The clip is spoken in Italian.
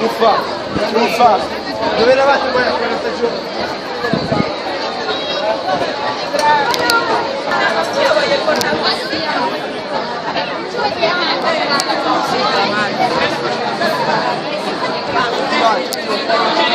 Uffa, uffa, dove eravate voi a quella stagione? Io voglio portare un po' di